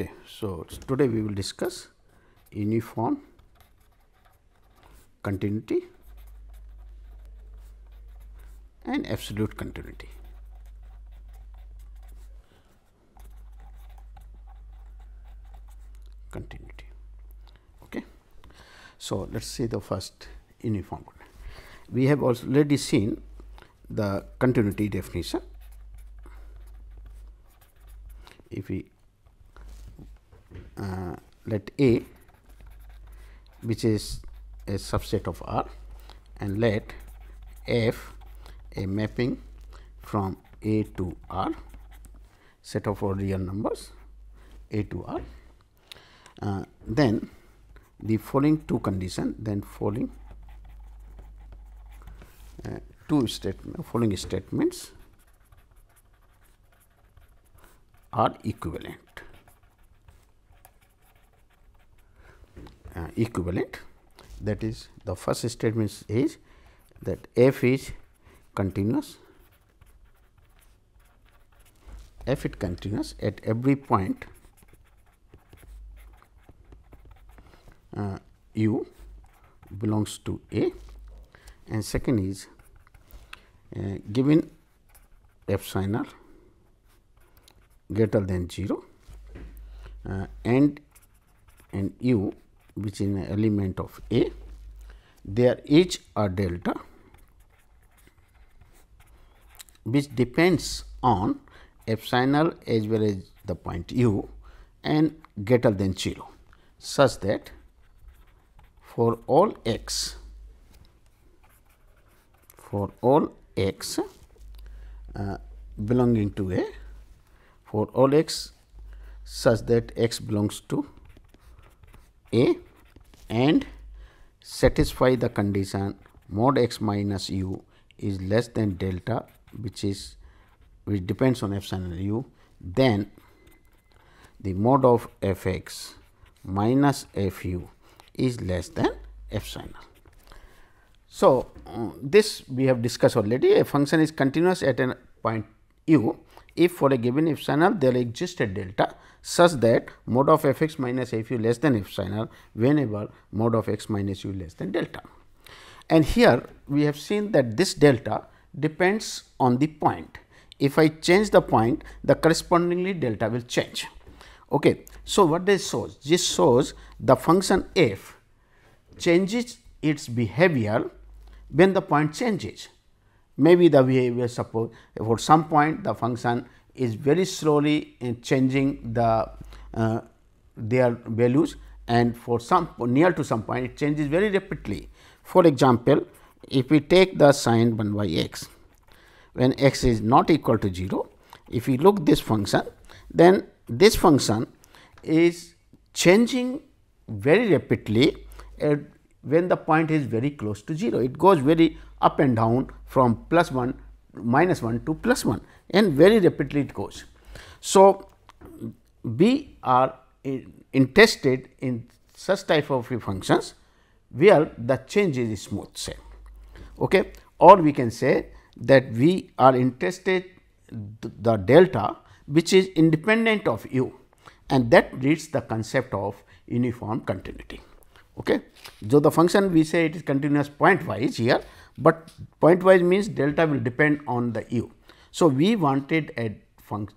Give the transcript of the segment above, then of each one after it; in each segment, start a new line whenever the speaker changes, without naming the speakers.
Okay. So, today we will discuss uniform continuity and absolute continuity. Continuity. Okay. So, let us see the first uniform. We have already seen the continuity definition. If we uh, let A which is a subset of R and let F a mapping from A to R set of real numbers A to R. Uh, then the following two condition then following uh, two statement following statements are equivalent. Uh, equivalent. That is the first statement is that f is continuous. F is continuous at every point uh, u belongs to a. And second is uh, given epsilon greater than 0 uh, and and u which is an element of A, there is a delta which depends on epsilon as well as the point u and greater than 0 such that for all x for all x uh, belonging to A for all x such that x belongs to A and satisfy the condition mod x minus u is less than delta which is which depends on epsilon u. Then the mod of f x minus f u is less than epsilon. So, uh, this we have discussed already. A function is continuous at a point u if for a given epsilon there exists a delta such that mod of f x minus f u less than epsilon whenever mod of x minus u less than delta. And here we have seen that this delta depends on the point. If I change the point the correspondingly delta will change. Okay. So, what this shows? This shows the function f changes its behavior when the point changes. Maybe the behavior suppose for some point the function is very slowly changing the uh, their values and for some near to some point it changes very rapidly. For example, if we take the sine 1 by x when x is not equal to 0, if we look this function then this function is changing very rapidly uh, when the point is very close to 0. It goes very up and down from plus 1 minus 1 to plus 1 and very rapidly it goes. So, we are interested in such type of functions where the change is smooth say. Okay? Or we can say that we are interested the delta which is independent of u and that leads the concept of uniform continuity. Okay? So the function we say it is continuous point wise here but point wise means delta will depend on the u. So, we wanted a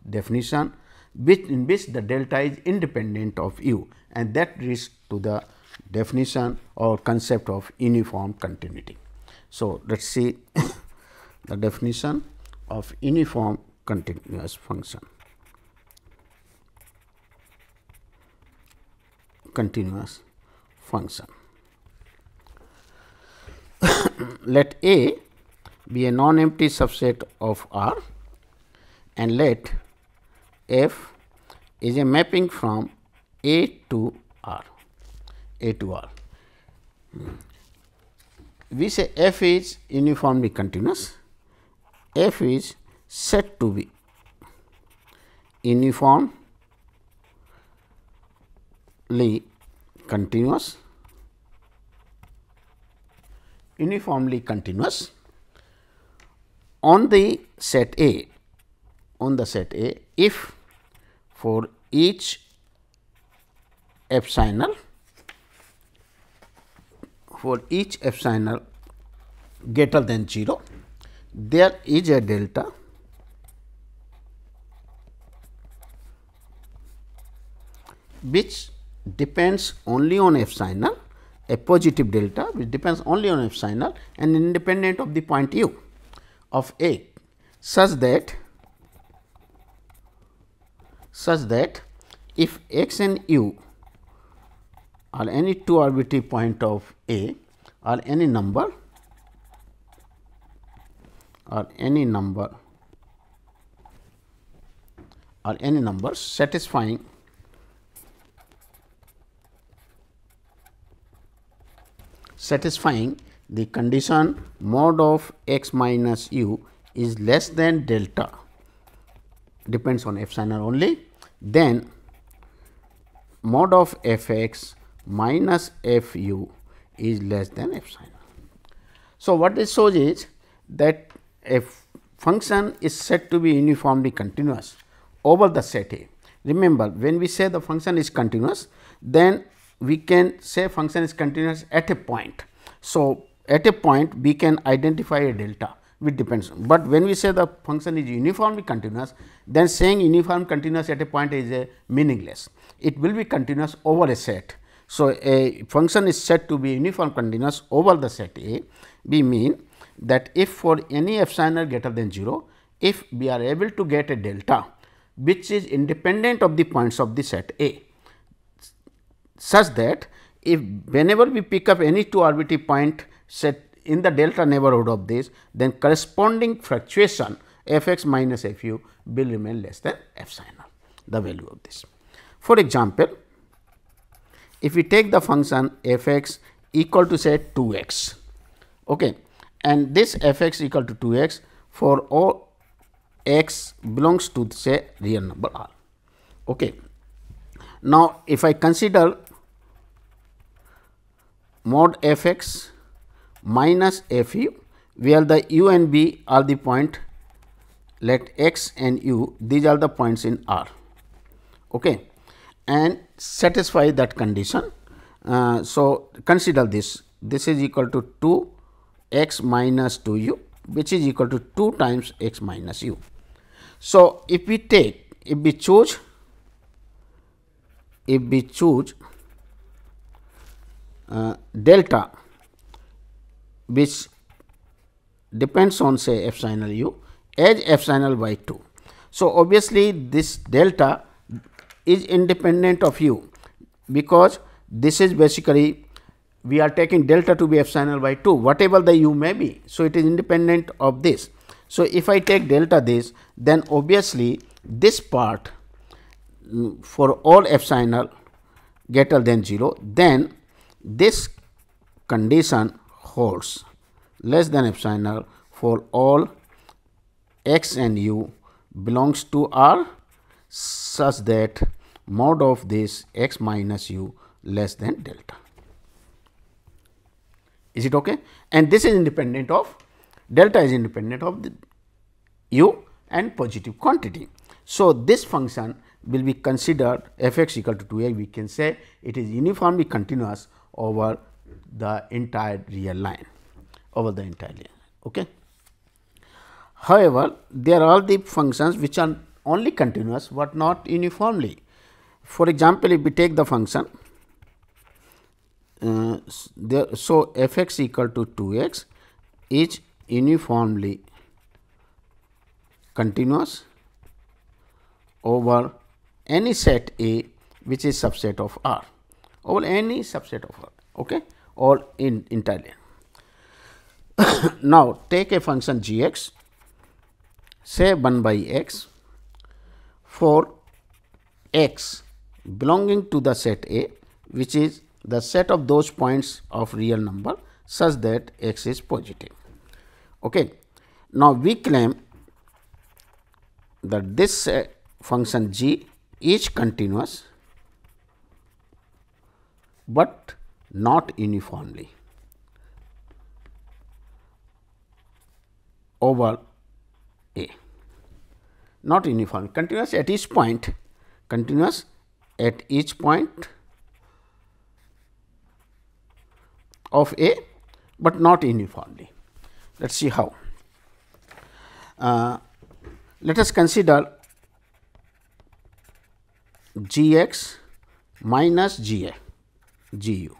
definition which in which the delta is independent of u and that leads to the definition or concept of uniform continuity. So, let us see the definition of uniform continuous function. continuous function. Let A be a non-empty subset of R and let F is a mapping from A to R, A to R. We say F is uniformly continuous, F is said to be uniformly continuous uniformly continuous on the set A. On the set A if for each epsilon for each epsilon greater than 0 there is a delta which depends only on epsilon a positive delta which depends only on epsilon and independent of the point u of A such that such that if x and u are any two arbitrary point of A or any number or any number or any number satisfying satisfying the condition mod of x minus u is less than delta depends on epsilon only then mod of f x minus f u is less than epsilon. So, what this shows is that a function is said to be uniformly continuous over the set A. Remember when we say the function is continuous then we can say function is continuous at a point. So, at a point we can identify a delta which depends, but when we say the function is uniformly continuous then saying uniform continuous at a point is a meaningless. It will be continuous over a set. So, a function is said to be uniform continuous over the set A. We mean that if for any epsilon greater than 0, if we are able to get a delta which is independent of the points of the set A such that if whenever we pick up any two arbitrary point set in the delta neighborhood of this, then corresponding fluctuation f x minus f u will remain less than epsilon the value of this. For example, if we take the function f x equal to say 2 x okay, and this f x equal to 2 x for all x belongs to say real number r. Okay. Now, if I consider mod f x minus f u where the u and b are the point let x and u these are the points in R okay, and satisfy that condition. Uh, so, consider this this is equal to 2 x minus 2 u which is equal to 2 times x minus u. So, if we take if we choose if we choose delta which depends on say epsilon u as epsilon by 2. So, obviously, this delta is independent of u because this is basically we are taking delta to be epsilon by 2 whatever the u may be. So, it is independent of this. So, if I take delta this then obviously, this part mm, for all epsilon greater than 0 then this condition holds less than epsilon r for all x and u belongs to R such that mod of this x minus u less than delta. Is it okay? And this is independent of delta is independent of the u and positive quantity. So, this function will be considered f x equal to 2 a we can say it is uniformly continuous over the entire real line over the entire line. Okay. However, there are all the functions which are only continuous, but not uniformly. For example, if we take the function uh, there, so f x equal to 2 x is uniformly continuous over any set A which is subset of R over any subset of R okay, or in entirely. now, take a function g x say 1 by x for x belonging to the set A which is the set of those points of real number such that x is positive. Okay. Now, we claim that this uh, function g is continuous but not uniformly over A, not uniform, continuous at each point, continuous at each point of A, but not uniformly. Let us see how. Uh, let us consider g x minus g a g u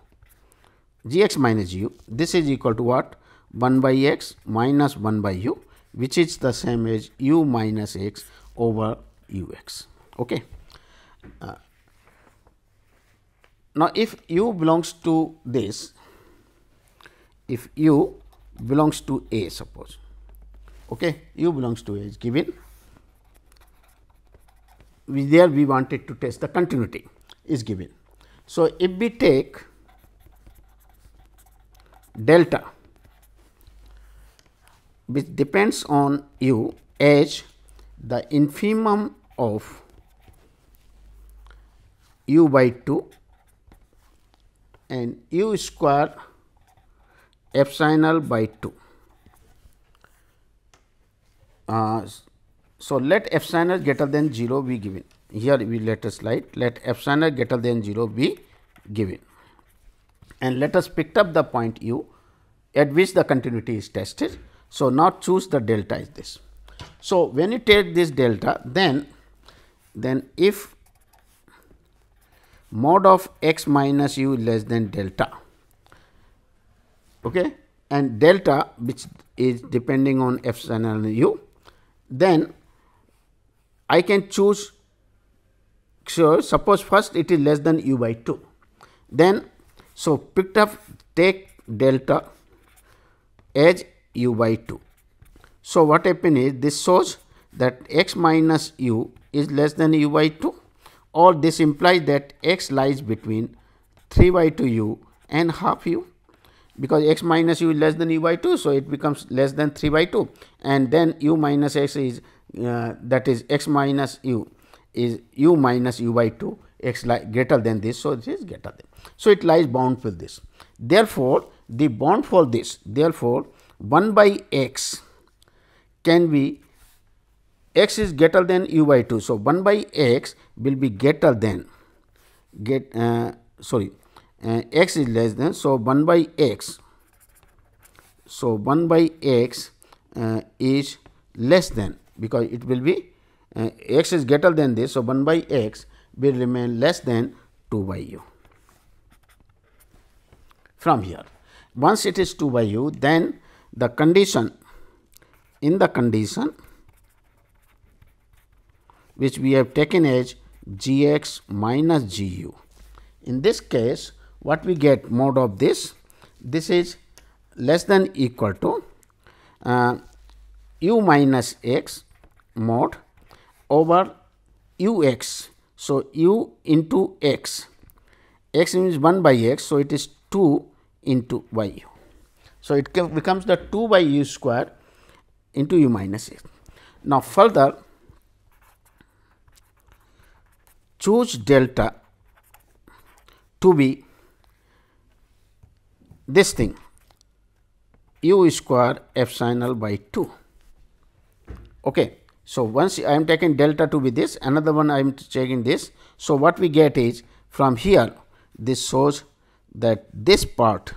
g x minus u this is equal to what 1 by x minus 1 by u which is the same as u minus x over u x. Okay. Uh, now, if u belongs to this, if u belongs to A suppose, okay, u belongs to A is given, there we wanted to test the continuity is given. So, if we take delta which depends on u as the infimum of u by 2 and u square epsilon by 2. Uh, so, let epsilon greater than 0 be given. Here we let us write let epsilon greater than 0 be given and let us pick up the point u at which the continuity is tested. So, now choose the delta is this. So, when you take this delta then then if mod of x minus u less than delta okay, and delta which is depending on epsilon u, then I can choose so suppose first it is less than u by 2 then so picked up take delta as u by 2 so what happen is this shows that x minus u is less than u by 2 or this implies that x lies between 3 by 2 u and half u. Because x minus u is less than u by 2. So, it becomes less than 3 by 2 and then u minus x is uh, that is x minus u is u minus u by 2 x greater than this. So, this is greater than. So, it lies bound with this. Therefore, the bound for this therefore, 1 by x can be x is greater than u by 2. So, 1 by x will be greater than get uh, sorry uh, x is less than. So, 1 by x. So, 1 by x uh, is less than because it will be uh, x is greater than this. So, 1 by x will remain less than 2 by u from here. Once it is 2 by u then the condition in the condition which we have taken as g x minus g u. In this case, what we get mod of this? This is less than equal to uh, u minus x mod over u x. So, u into x, x means 1 by x. So, it is 2 into y u. So, it becomes the 2 by u square into u minus x. Now, further choose delta to be this thing u square epsilon by 2. Okay. So, once I am taking delta to be this another one I am taking this. So, what we get is from here this shows that this part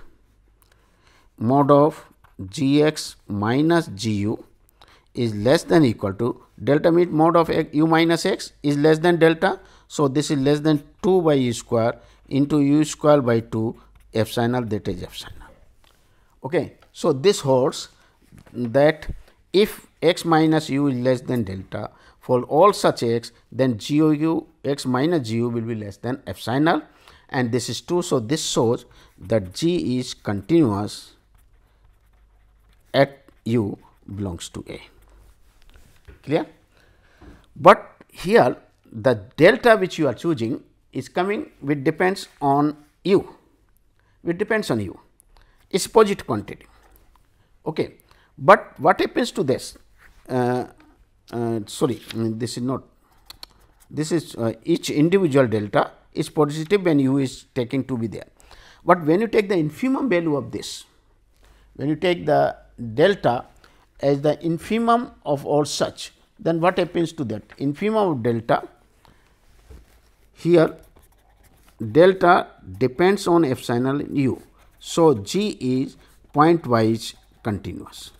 mod of g x minus g u is less than equal to delta means mod of u minus x is less than delta. So, this is less than 2 by u square into u square by 2 epsilon that is epsilon. Okay. So, this holds that if x minus u is less than delta for all such x then g o u x minus g u will be less than epsilon and this is true. So, this shows that g is continuous at u belongs to A clear. But here the delta which you are choosing is coming which depends on u, it depends on u, is positive quantity. Okay. But what happens to this? Uh, uh, sorry, this is not, this is uh, each individual delta is positive when u is taking to be there. But when you take the infimum value of this, when you take the delta as the infimum of all such, then what happens to that? Infimum of delta here delta depends on epsilon u. So, G is pointwise continuous.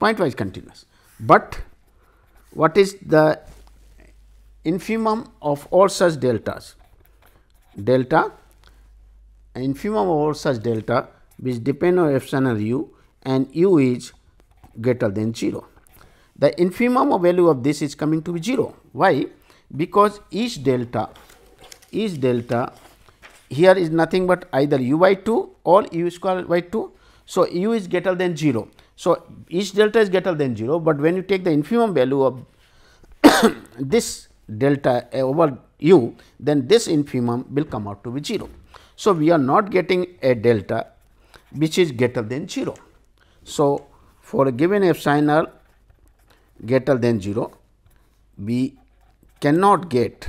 Pointwise continuous, but what is the infimum of all such deltas? Delta infimum of all such delta which depend on epsilon u and u is greater than 0. The infimum of value of this is coming to be 0. Why? Because each delta, each delta here is nothing but either u by 2 or u square by 2. So, u is greater than 0. So, each delta is greater than 0, but when you take the infimum value of this delta eh, over u, then this infimum will come out to be 0. So, we are not getting a delta which is greater than 0. So, for a given epsilon r greater than 0, we cannot get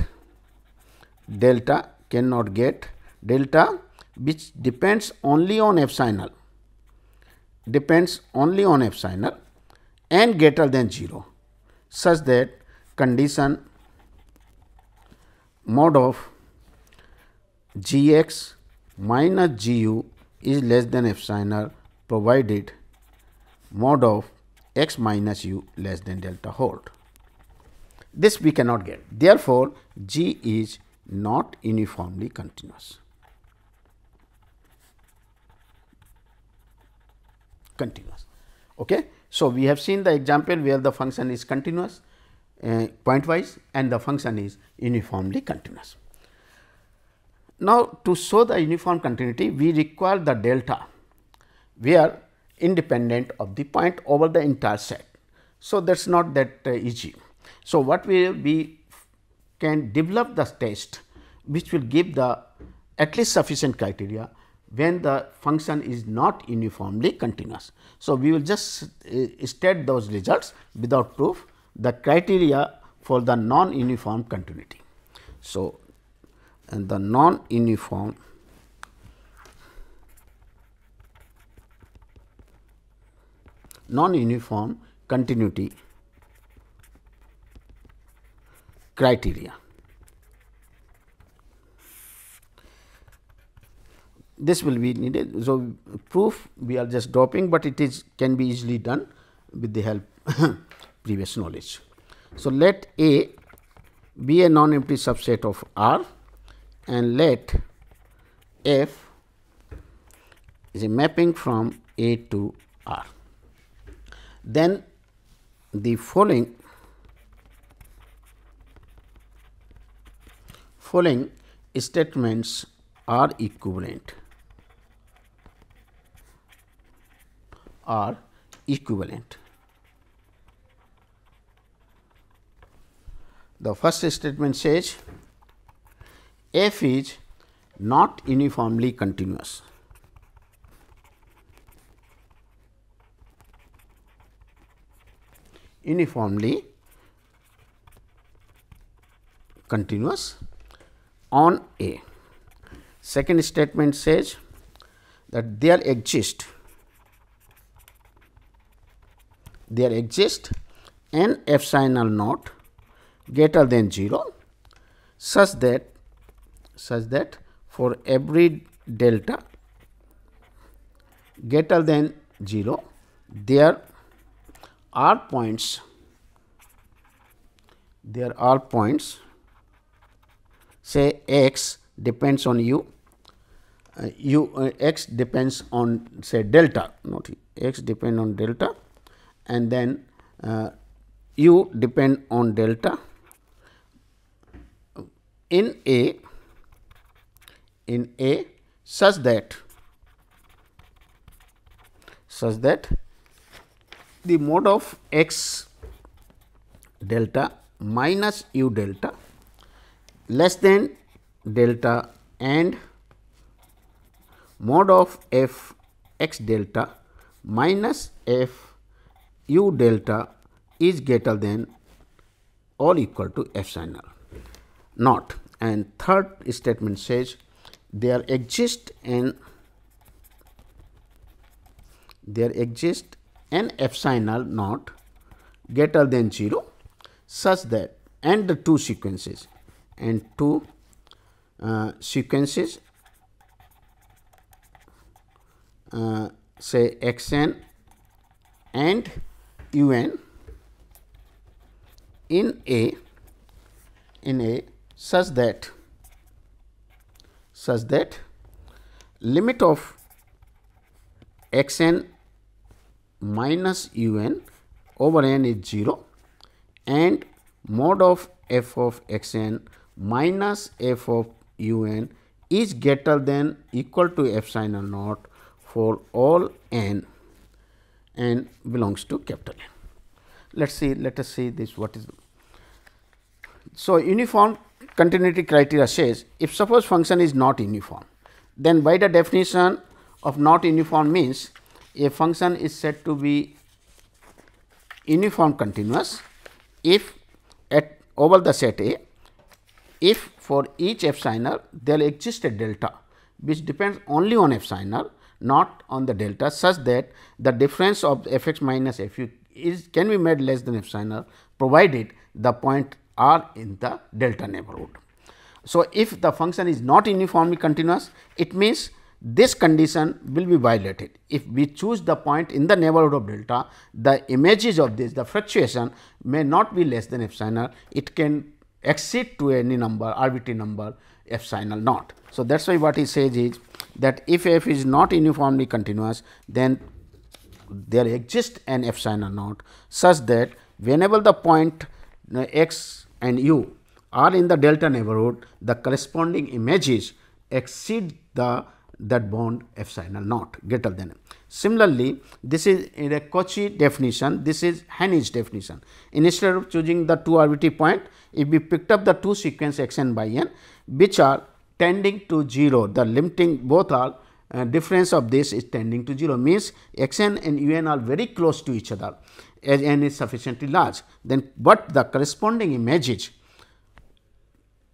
delta cannot get delta which depends only on epsilon r depends only on epsilon and greater than 0 such that condition mod of g x minus g u is less than epsilon r provided mod of x minus u less than delta hold. This we cannot get. Therefore, G is not uniformly continuous. Continuous. Okay. So, we have seen the example where the function is continuous uh, pointwise and the function is uniformly continuous. Now, to show the uniform continuity, we require the delta where independent of the point over the entire set. So, that is not that uh, easy. So, what we, we can develop the test which will give the at least sufficient criteria when the function is not uniformly continuous. So, we will just uh, state those results without proof the criteria for the non uniform continuity. So, and the non uniform non uniform continuity criteria. This will be needed. So, proof we are just dropping, but it is can be easily done with the help previous knowledge. So, let A be a non-empty subset of R and let F is a mapping from A to R then the following following statements are equivalent are equivalent. The first statement says f is not uniformly continuous. uniformly continuous on A. Second statement says that there exist there exist n epsilon naught greater than 0 such that such that for every delta greater than 0 there are points there are points say x depends on u uh, u uh, x depends on say delta not x depend on delta and then uh, u depend on delta. In a in a such that such that the mode of x delta minus u delta less than delta and mode of f x delta minus f u delta is greater than or equal to epsilon not. And third statement says there exist an there exist n epsilon not greater than 0 such that and the two sequences and two uh, sequences uh, say x n and u n in A in A such that such that limit of x n minus u n over n is 0 and mod of f of x n minus f of u n is greater than equal to epsilon naught for all n n belongs to capital N. Let us see let us see this what is. So, uniform continuity criteria says if suppose function is not uniform then by the definition of not uniform means a function is said to be uniform continuous if at over the set A if for each epsilon there exists a delta which depends only on epsilon not on the delta such that the difference of f x minus f u is can be made less than epsilon provided the point are in the delta neighborhood. So, if the function is not uniformly continuous it means this condition will be violated. If we choose the point in the neighborhood of delta, the images of this, the fluctuation may not be less than epsilon, it can exceed to any number, arbitrary number epsilon naught. So, that is why what he says is that if f is not uniformly continuous, then there exists an epsilon naught such that whenever the point uh, x and u are in the delta neighborhood, the corresponding images exceed the that bond epsilon naught greater than. Similarly, this is in a Cauchy definition, this is Heine's definition. Instead of choosing the two arbitrary point, if we picked up the two sequence x n by n, which are tending to 0, the limiting both are uh, difference of this is tending to 0 means x n and u n are very close to each other as n is sufficiently large, then but the corresponding image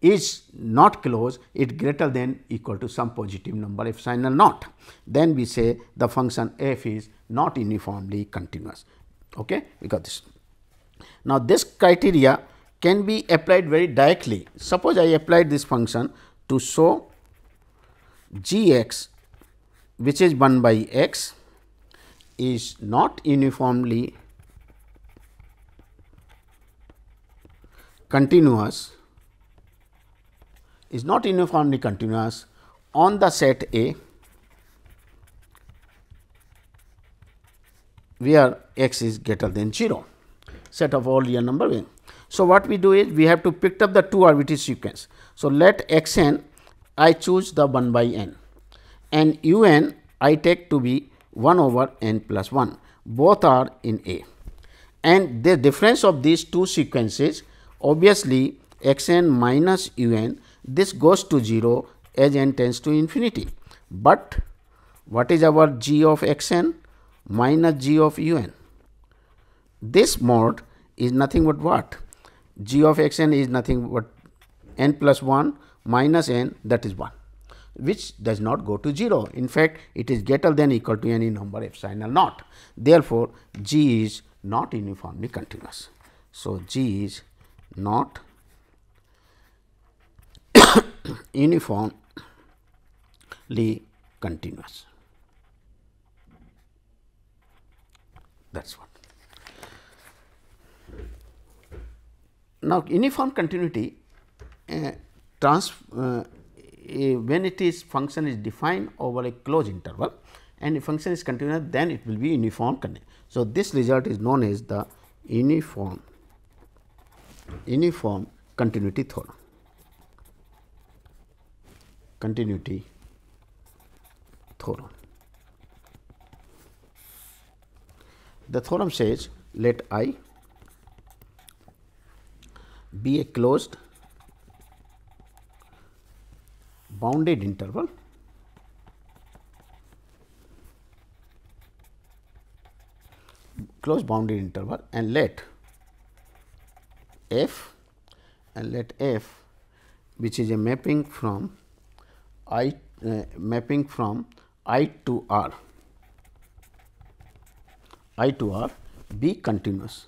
is not close it greater than equal to some positive number if sign epsilon not Then we say the function f is not uniformly continuous. Okay? We got this. Now, this criteria can be applied very directly. Suppose I applied this function to show g x which is 1 by x is not uniformly continuous is not uniformly continuous on the set A where x is greater than 0 set of all real number n. So, what we do is we have to pick up the two arbitrary sequence. So, let x n I choose the 1 by n and u n I take to be 1 over n plus 1 both are in A and the difference of these two sequences obviously x n minus u n this goes to 0 as n tends to infinity. But what is our g of x n minus g of u n? This mode is nothing but what? g of x n is nothing but n plus 1 minus n that is 1 which does not go to 0. In fact, it is greater than equal to any number epsilon naught. Therefore, g is not uniformly continuous. So, g is not uniformly continuous. That is what. Now, uniform continuity trans, uh, when it is function is defined over a closed interval and if function is continuous then it will be uniform So, this result is known as the uniform uniform continuity theorem continuity theorem. The theorem says let I be a closed bounded interval. Closed bounded interval and let f and let f which is a mapping from I uh, mapping from I to R, I to R be continuous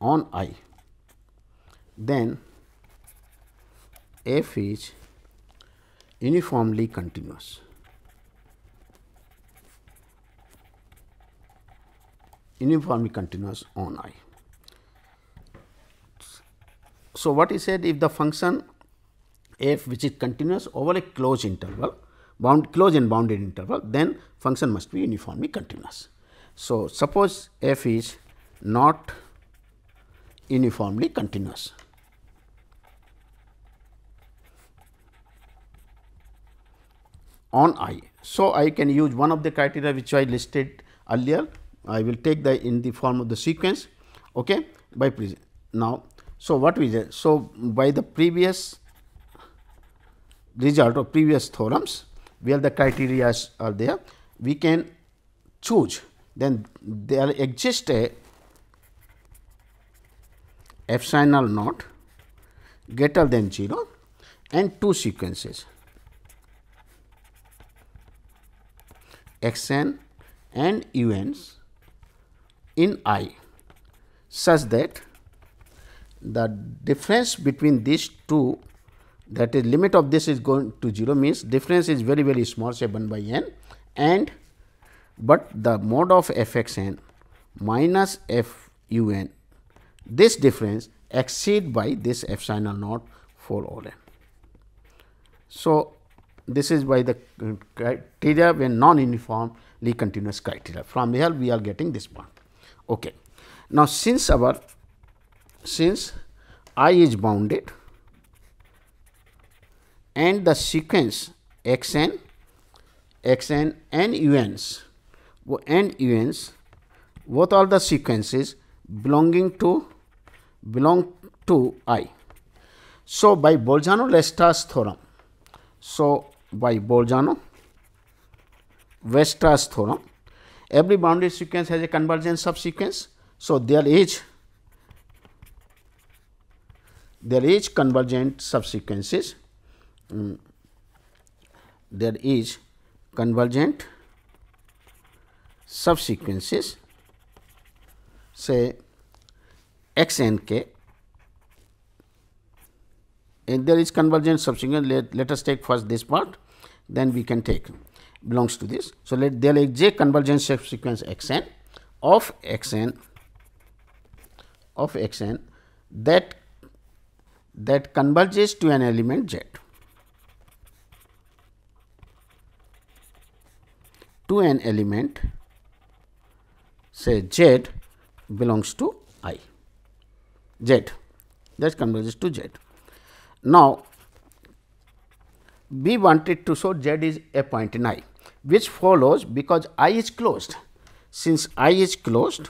on I, then f is uniformly continuous. uniformly continuous on i. So, what he said if the function f which is continuous over a closed interval bound closed and bounded interval then function must be uniformly continuous. So, suppose f is not uniformly continuous. On i. So, I can use one of the criteria which I listed earlier I will take the in the form of the sequence okay, by now. So, what we did? So, by the previous result or previous theorems where the criteria are there, we can choose then there exists a epsilon naught greater than 0 and two sequences x n and u n's in I such that the difference between these two that is limit of this is going to 0 means difference is very very small say 1 by n and but the mode of f x n minus f u n this difference exceed by this epsilon naught for all n. So, this is by the criteria when non uniformly continuous criteria from here we are getting this one. Okay. Now, since our since i is bounded and the sequence x n x n and n's and n's both are the sequences belonging to belong to i. So, by Bolzano-Weierstrass theorem, so by Bolzano-Weierstrass theorem, every bounded sequence has a convergence subsequence. So, there is there is convergent subsequences um, there is convergent subsequences say x n k and there is convergent subsequence let, let us take first this part then we can take belongs to this. So, let there is j convergence sequence x n of x n of x n that that converges to an element z to an element say z belongs to i z that converges to z. Now, we wanted to show z is a point in i which follows because I is closed. Since I is closed,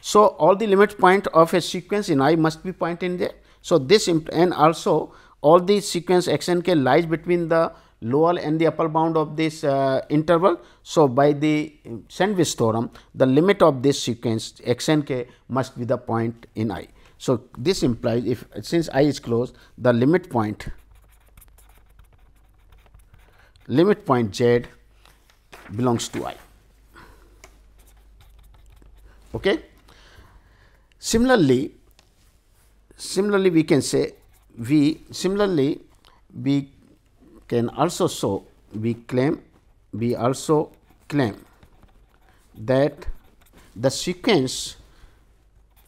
so all the limit point of a sequence in I must be point in there. So, this and also all the sequence x and k lies between the lower and the upper bound of this uh, interval. So, by the Sandwich theorem the limit of this sequence x and k must be the point in I. So, this implies if since I is closed the limit point limit point z belongs to i. Okay. Similarly, similarly we can say we similarly we can also show we claim we also claim that the sequence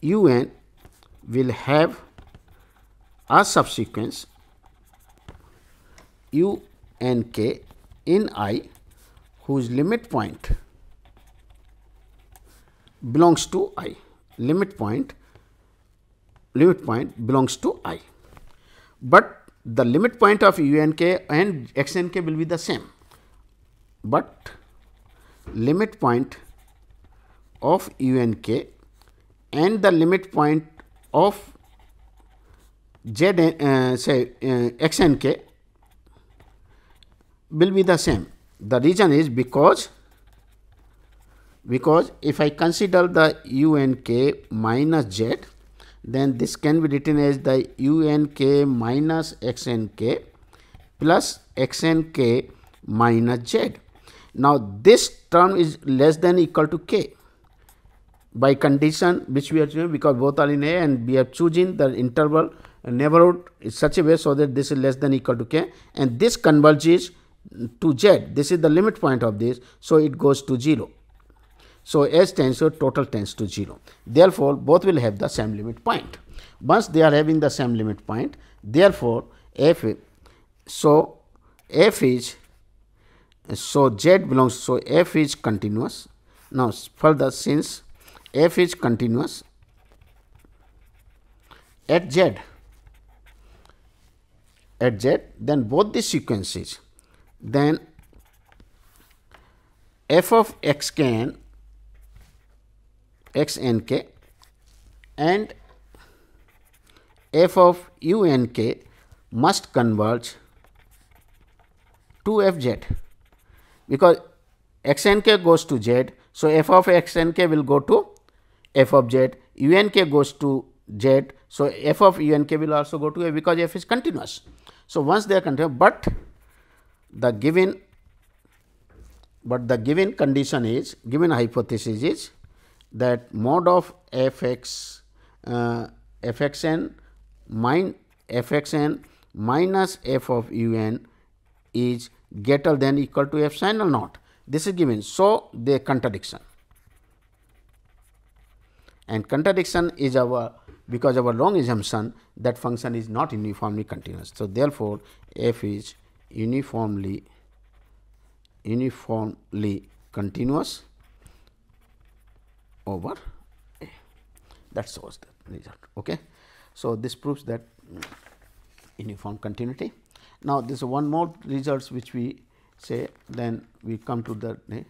u n will have a subsequence u n k in I whose limit point belongs to I. Limit point limit point belongs to I, but the limit point of u n k and x n k will be the same, but limit point of u n k and the limit point of z uh, say uh, x n k will be the same. The reason is because because if I consider the u n k minus z then this can be written as the u n k minus x n k plus x n k minus z. Now, this term is less than equal to k by condition which we are choosing because both are in A and we are choosing the interval neighborhood is such a way so that this is less than equal to k. And this converges to z. This is the limit point of this. So it goes to 0 so s tends to total tends to 0 therefore both will have the same limit point. Once they are having the same limit point therefore f so f is so z belongs so f is continuous. Now further since f is continuous. At z. At z then both the sequences. Then f of x can x n k and f of u n k must converge to f z. Because x n k goes to z. So, f of x n k will go to f of z, u n k goes to z. So, f of u n k will also go to a because f is continuous. So, once they are continuous, but the given but the given condition is given hypothesis is that mod of f x uh, f x n min f x n minus f of u n is greater than equal to epsilon or not. This is given. So, the contradiction and contradiction is our because our wrong assumption that function is not uniformly continuous. So, therefore, f is uniformly uniformly continuous over a that shows the result. Okay. So, this proves that uniform continuity. Now, this is one more results which we say then we come to the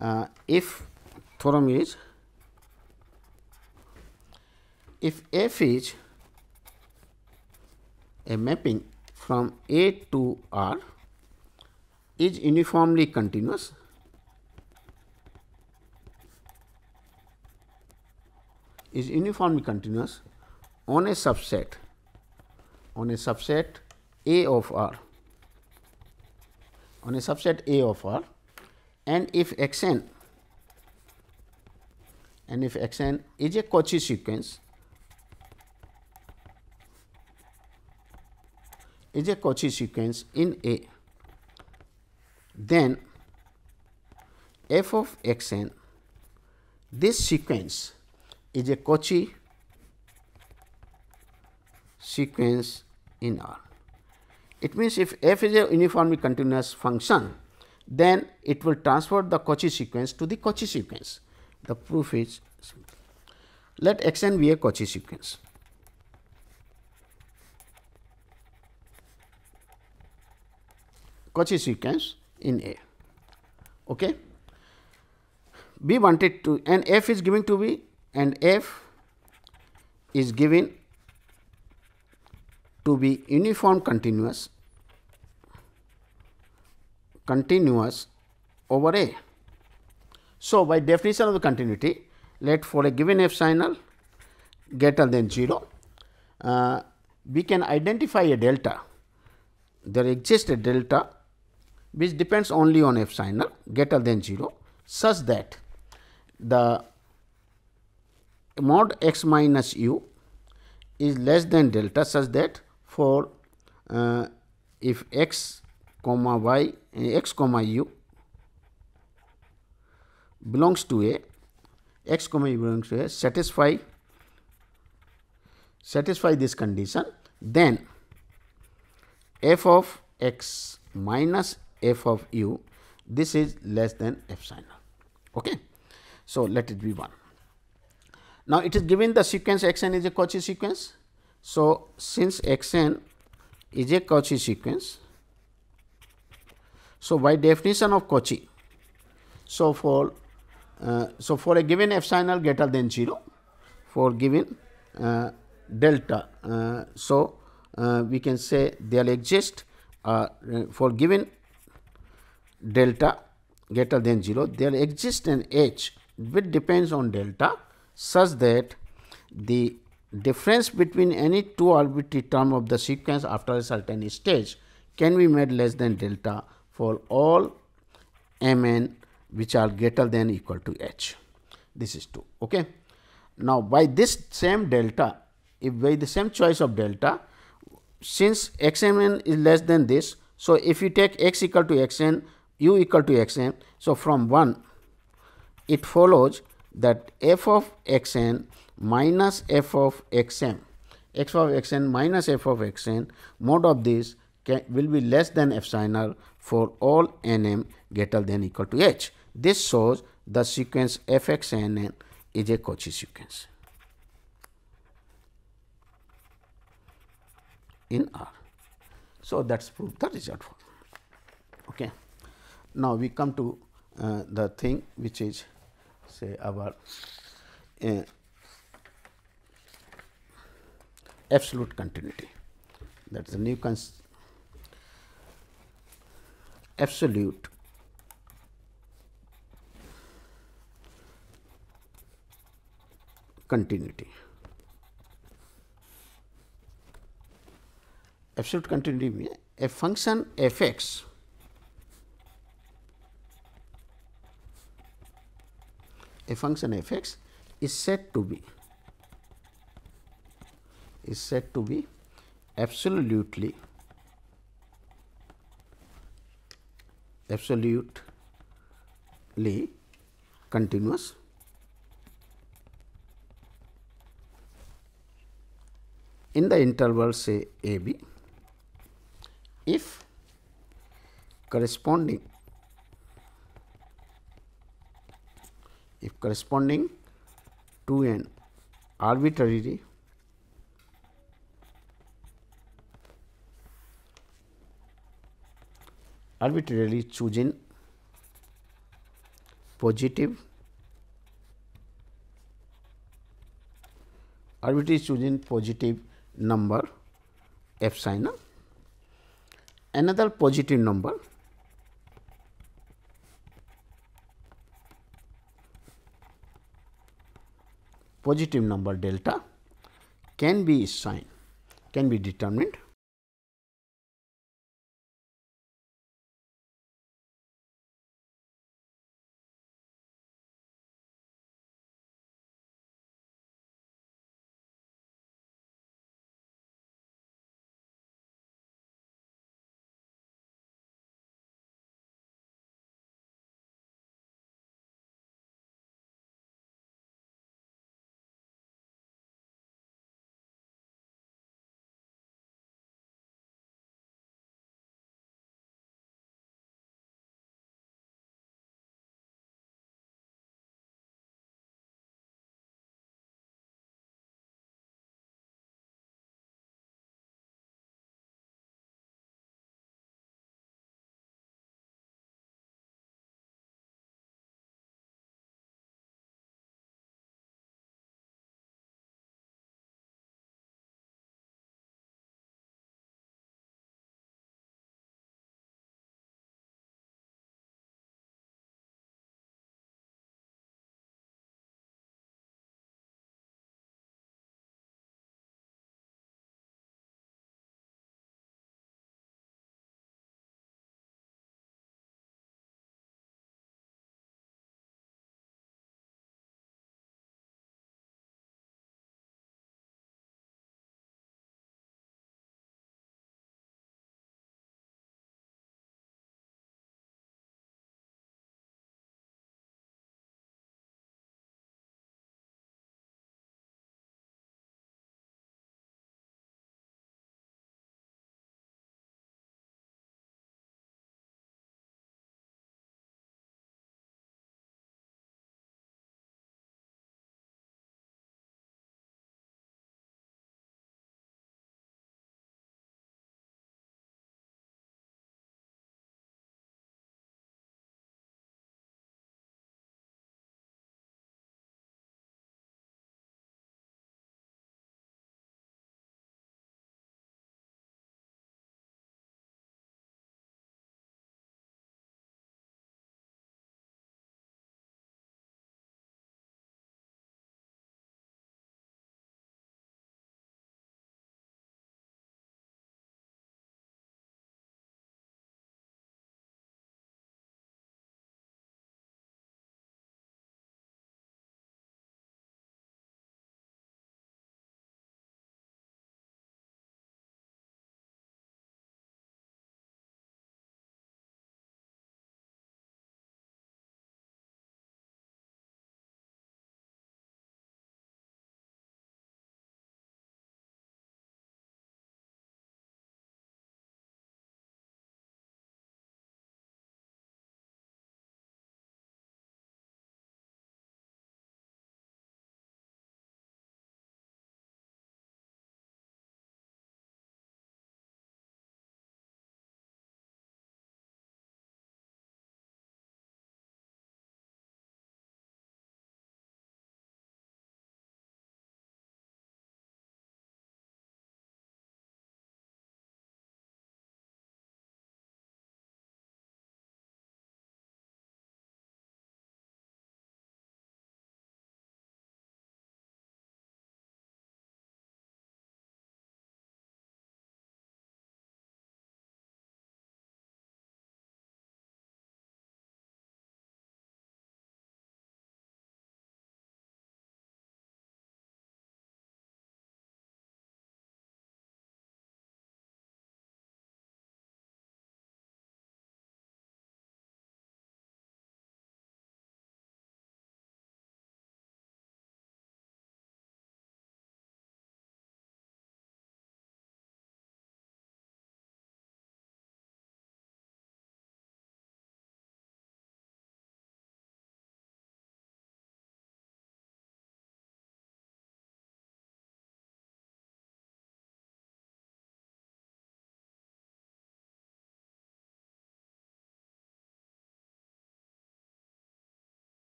uh, if theorem is if f is a mapping from A to R is uniformly continuous is uniformly continuous on a subset on a subset A of R on a subset A of R and if x n and if x n is a Cauchy sequence is a Cauchy sequence in A, then f of x n this sequence is a Cauchy sequence in R. It means, if f is a uniformly continuous function, then it will transfer the Cauchy sequence to the Cauchy sequence. The proof is simple. let x n be a Cauchy sequence. Cauchy sequence in A. Okay. We wanted to and f is given to be and f is given to be uniform continuous continuous over A. So, by definition of the continuity let for a given epsilon greater than 0 uh, we can identify a delta there exists a delta which depends only on epsilon greater than 0 such that the mod x minus u is less than delta such that for uh, if x comma y x comma u belongs to a x comma u belongs to a satisfy satisfy this condition then f of x minus f of u this is less than epsilon. Okay. So, let it be 1. Now, it is given the sequence x n is a Cauchy sequence. So, since x n is a Cauchy sequence, so by definition of Cauchy, so for uh, so for a given epsilon greater than 0, for given uh, delta, uh, so uh, we can say there exist uh, for given delta greater than 0, there exists an h which depends on delta such that the difference between any two arbitrary term of the sequence after a certain stage can be made less than delta for all m n which are greater than equal to h. This is 2. Okay. Now, by this same delta if by the same choice of delta since x m n is less than this. So, if you take x equal to x n u equal to x n. So, from 1 it follows that f of x n minus f of x m x of x n minus f of x n mode of this can, will be less than epsilon for all n m greater than equal to h. This shows the sequence f x n n is a Cauchy sequence. in R. So, that is proved the result. Okay. Now, we come to uh, the thing which is say our uh, absolute continuity that is the new absolute continuity. absolute continuity means a function f x a function f x is said to be is said to be absolutely absolutely continuous. In the interval say a b if corresponding corresponding to an arbitrary arbitrarily chosen positive arbitrarily chosen positive number epsilon another positive number positive number delta can be assigned can be determined